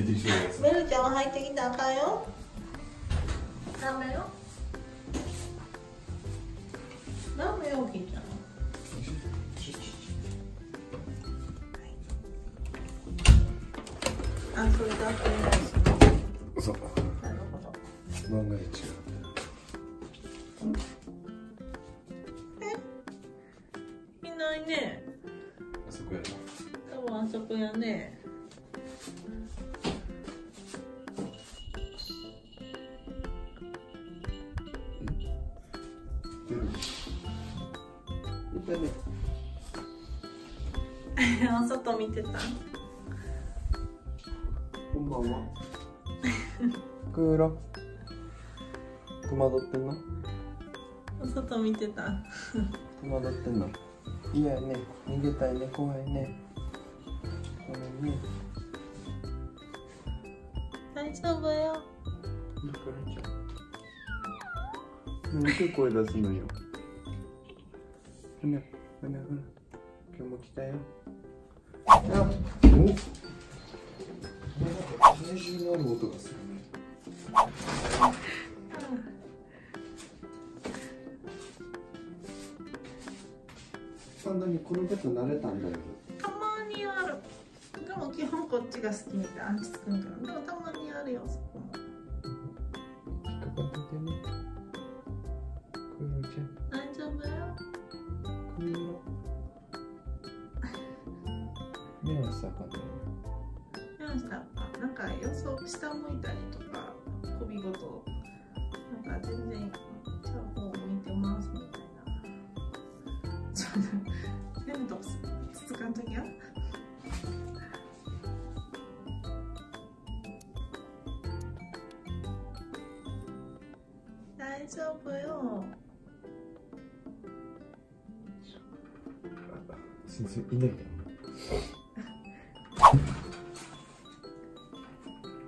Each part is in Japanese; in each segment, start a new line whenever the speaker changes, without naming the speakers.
出てきそうです
メルちゃんは入ってきたらあかんよ。ダメよ。ダメよおきちゃん。あ、それだけ。です
そう。
なるほど。
漫画で
い
たね
お外見てた？
こんばんは。クーラ戸惑ってんの？
お外見てた？
戸惑ってんの？いやね。逃げたいね。怖いね。ごめんね。
大丈夫よ。
いいからちゃん何て声出すのよふなふなふな今日も来たよ。あお体重のある音がするねパンダにこのベッド慣れたんだよ
たまにあるでも基本こっちが好きみたい落ち着くんからでもたまにあるよそこも
かんない
どうしたなんか予想下向いたりとか首ごとなんか全然ちゃう方向いてますみたいなちょっと変なとつつかんときや大丈夫よ。
先生いないよ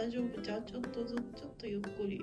大丈夫？じゃあちょっとずつちょっとゆっくり。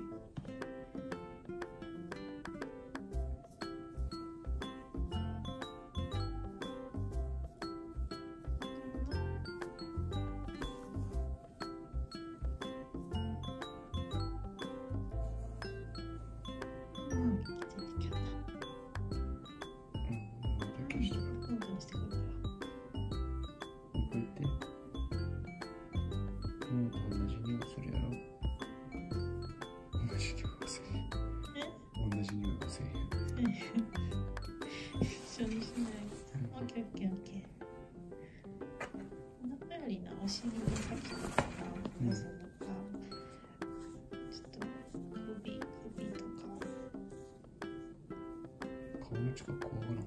腹よりなお尻の先とか
うん。
かちょっと首首とか
顔の近く怖がらんか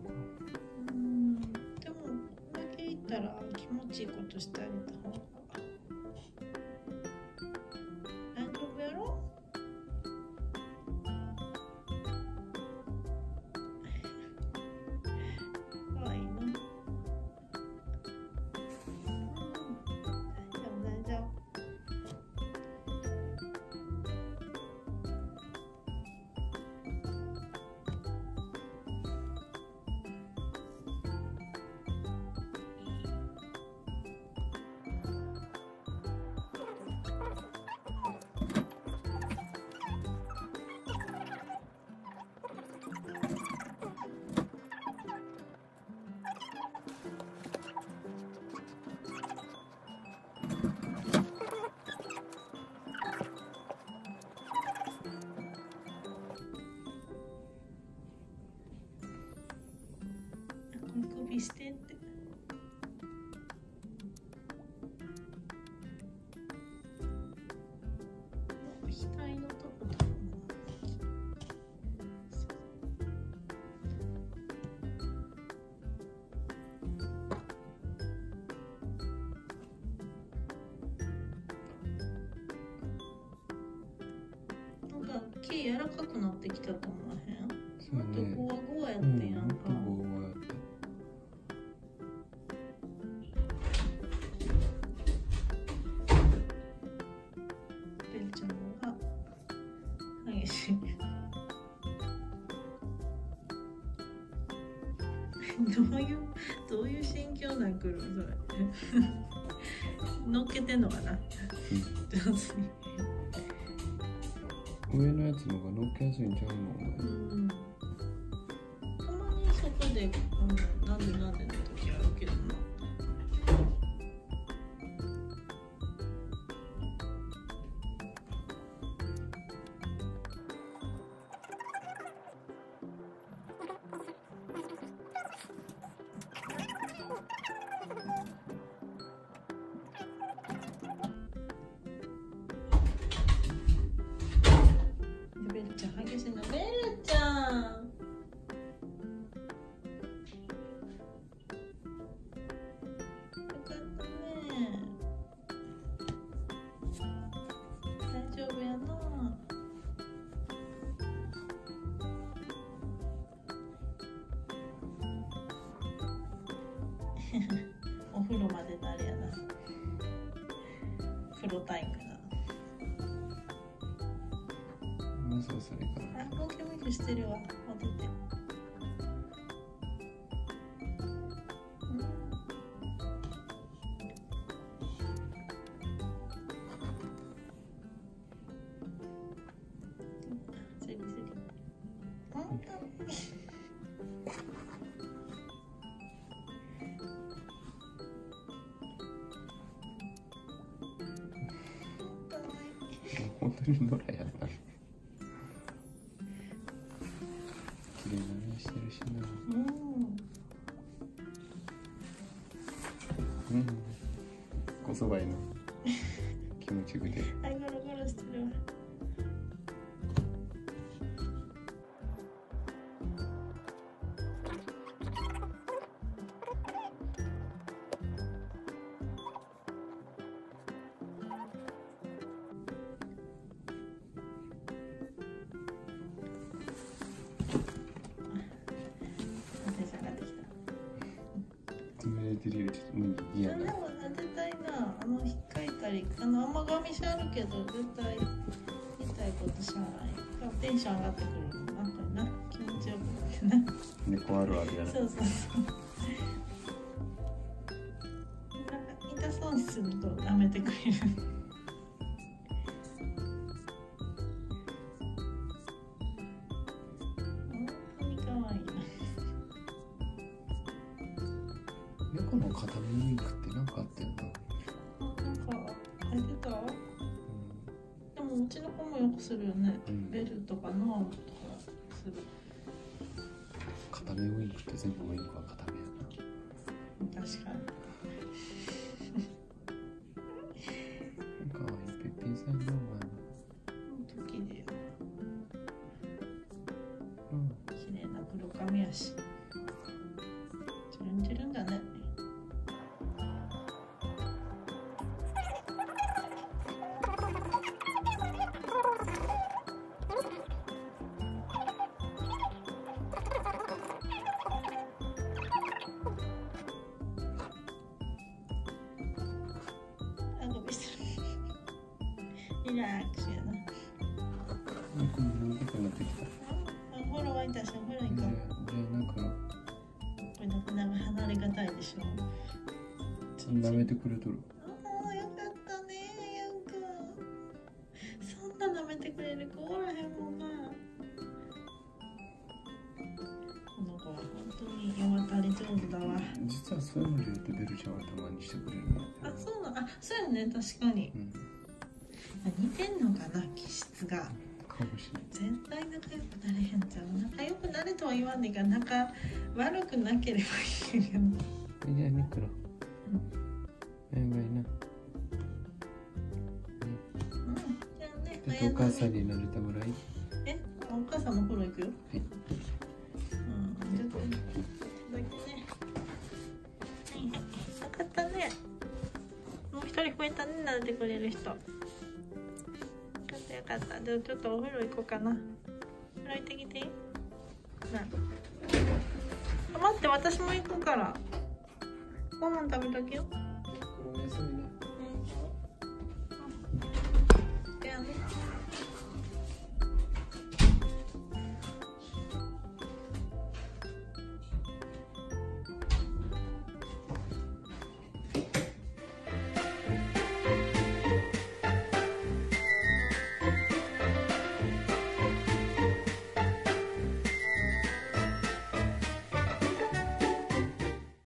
うんでもこれだけいったら気持ちいいことしてあげた方が。毛柔らかくなってきたと思わへん？
そう
もっと
ね。
ゴワゴワやっ
うん。
てんやんか、
もっとこうやって
ベルちゃんが激しい。どういうどういう心境なんくるそれ。乗っけてんのかな。上手に
上のやつの方が乗っけやすいんちゃうの？お前
うん。たまにそこで、うん、なんでなんでの時あるけどな。だ
もうそろそろいいかな
あ、高級メイクしてるわ。当てて。スリスリ。本当に。
本当に野良やな気持ちよくて。
はい、ゴロゴロしてるわ。て
るよりちょっとうん嫌
で
な
も絶対なあの引ったりあの甘噛みしあるけど絶対言いたいことしない。テンション上がってくるなんかな。気持ちよくなってな。
猫あるあるやな
そうそうそう。なんか痛そうにすると舐めてくれるちの子もよくするよね。
うん。
ベルとかノアとかする。
片目ウインクって全部ウインクは片目や
確かに
うん
綺麗な黒髪やしいリラックスやな
猫も長くなってきた
あお風呂沸いたしお風呂行
じゃあ
こう
じゃあなんか
これなかなか離れがたいでしょちょっと
舐めてくれとる
ああよかったねやんくんそんな舐めてくれる子おらへんもんなこの子は本当に世渡り上手だ。わ
実はそういうので言うとベルちゃんはたまにしてくれるの
あそうなあそうやね。確かに。
うん。
似てんのかな気質が。
かもしれない。
絶対仲良くなれへんちゃう。仲良くなれとは言わんねんが仲悪くなければいいけど。
じゃあミクロバイバイな
うん。じゃあね
お母さんになれたぐらい。
えお母さんのフォロー行くよ？
はい。
うん。ちょっとだけね。はい。はいよかったね。もう一人増えたね慣れてくれる人よかった。よかったあったでもちょっとお風呂行こうかな。風呂行ってきて。なあ。待って私も行くから。ご飯食べときよ。